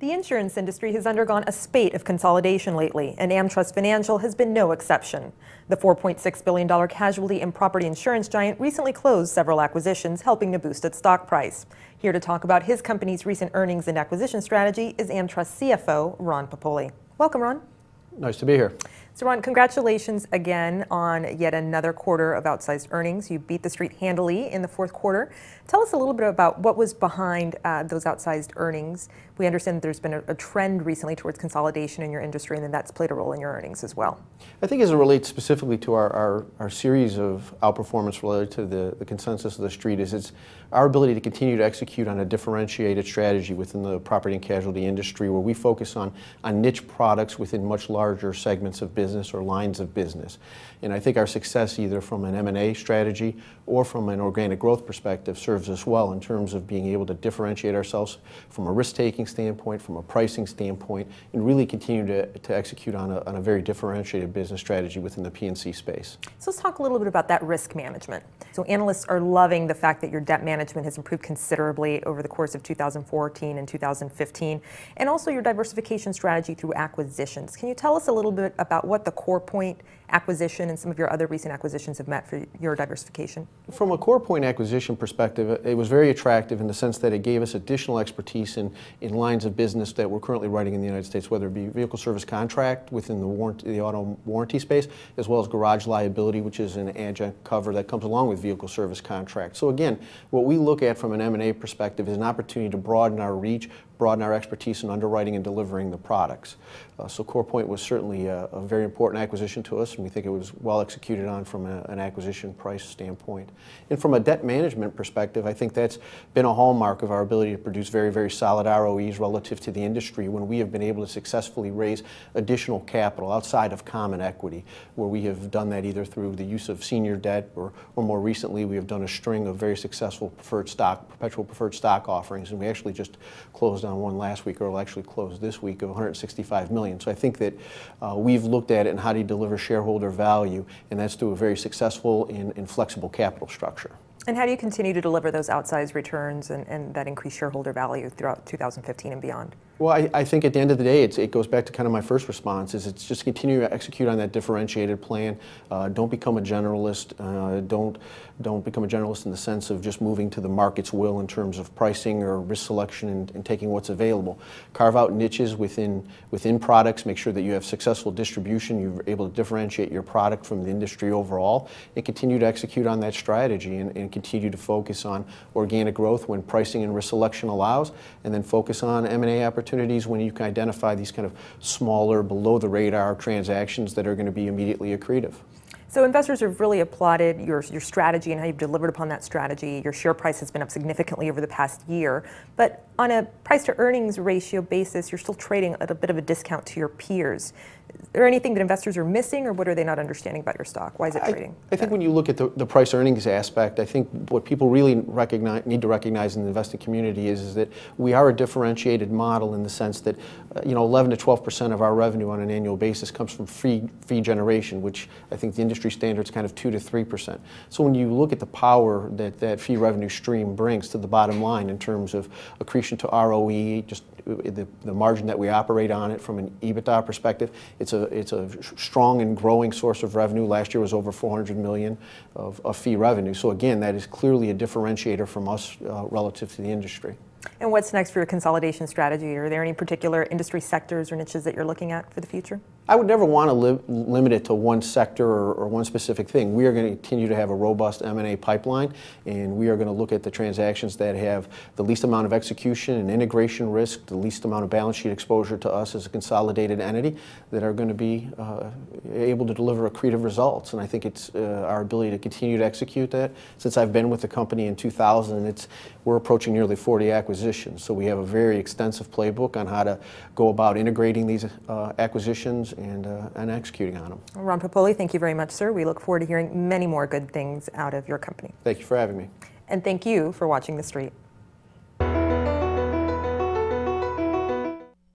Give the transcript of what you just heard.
The insurance industry has undergone a spate of consolidation lately, and AmTrust Financial has been no exception. The $4.6 billion casualty and property insurance giant recently closed several acquisitions, helping to boost its stock price. Here to talk about his company's recent earnings and acquisition strategy is AmTrust CFO Ron Pipoly. Welcome, Ron. Nice to be here. So, Ron, congratulations again on yet another quarter of outsized earnings. You beat the street handily in the fourth quarter. Tell us a little bit about what was behind uh, those outsized earnings. We understand there's been a, a, trend recently towards consolidation in your industry, and then that's played a role in your earnings as well. I think as it relates specifically to our, our, our series of outperformance related to the, the consensus of the street is it's our ability to continue to execute on a differentiated strategy within the property and casualty industry where we focus on, on niche products within much larger segments of business business or lines of business. And I think our success either from an M&A strategy or from an organic growth perspective serves us well in terms of being able to differentiate ourselves from a risk-taking standpoint, from a pricing standpoint, and really continue to, to execute on a, on a very differentiated business strategy within the P&C space. So let's talk a little bit about that risk management. So analysts are loving the fact that your debt management has improved considerably over the course of 2014 and 2015, and also your diversification strategy through acquisitions. Can you tell us a little bit about what the CorePointe acquisition and some of your other recent acquisitions have met for your diversification? From a CorePointe acquisition perspective, it was very attractive in the sense that it gave us additional expertise in, in lines of business that we're currently writing in the United States, whether it be vehicle service contract within the, warranty, the auto warranty space, as well as garage liability, which is an adjunct cover that comes along with vehicle service contract. So again, what we look at from an M&A perspective is an opportunity to broaden our reach, broaden our expertise in underwriting and delivering the products. Uh, so CorePointe was certainly a, a, very important acquisition to us, and we think it was well executed on from a, an acquisition price standpoint. And from a debt management perspective, I think that's been a hallmark of our ability to produce very, very solid ROEs relative to the industry when we have been able to successfully raise additional capital outside of common equity, where we have done that either through the use of senior debt or, or more recently we have done a string of very successful preferred stock, perpetual preferred stock offerings, and we actually just closed on one last week, or will actually close this week, of 165 million. So I think that uh, we've looked at it and how do you deliver shareholder value, and that's through a very successful and, and flexible capital structure. And how do you continue to deliver those outsized returns and, and that increased shareholder value throughout 2015 and beyond? Well, I, I, think at the end of the day, it goes back to kind of my first response, is it's just continue to execute on that differentiated plan. Uh, don't become a generalist. Uh, don't, don't become a generalist in the sense of just moving to the market's will in terms of pricing or risk selection and, and taking what's available. Carve out niches within, within products, make sure that you have successful distribution, you're able to differentiate your product from the industry overall, and continue to execute on that strategy and, and continue to focus on organic growth when pricing and risk selection allows, and then focus on M&A opportunities opportunities when you can identify these kind of smaller, below the radar transactions that are going to be immediately accretive. So investors have really applauded your, your strategy and how you've delivered upon that strategy. Your share price has been up significantly over the past year. But on a price to earnings ratio basis, you're still trading at a bit of a discount to your peers. Is there anything that investors are missing or what are they not understanding about your stock? Why is it trading? I, I think when you look at the, the, price earnings aspect, I think what people really recognize, need to recognize in the investing community is, is that we are a differentiated model in the sense that uh, you know 11 to 12 percent of our revenue on an annual basis comes from fee, fee generation, which I think the industry industry standards kind of 2 to 3%. So when you look at the power that that fee revenue stream brings to the bottom line in terms of accretion to ROE, just the, the margin that we operate on it from an EBITDA perspective, it's a, it's a strong and growing source of revenue. Last year was over 400 million of, of fee revenue. So again, that is clearly a differentiator from us uh, relative to the industry. And what's next for your consolidation strategy? Are there any particular industry sectors or niches that you're looking at for the future? I would never want to li limit it to one sector or, or, one specific thing. We are going to continue to have a robust M&A pipeline, and we are going to look at the transactions that have the least amount of execution and integration risk, the least amount of balance sheet exposure to us as a consolidated entity, that are going to be uh, able to deliver accretive results. And I think it's uh, our ability to continue to execute that. Since I've been with the company in 2000, it's we're approaching nearly 40 acquisitions. So we have a very extensive playbook on how to go about integrating these uh, acquisitions and, uh, and executing on them. Ron Pipoly, thank you very much, sir. We look forward to hearing many more good things out of your company. Thank you for having me. And thank you for watching The Street.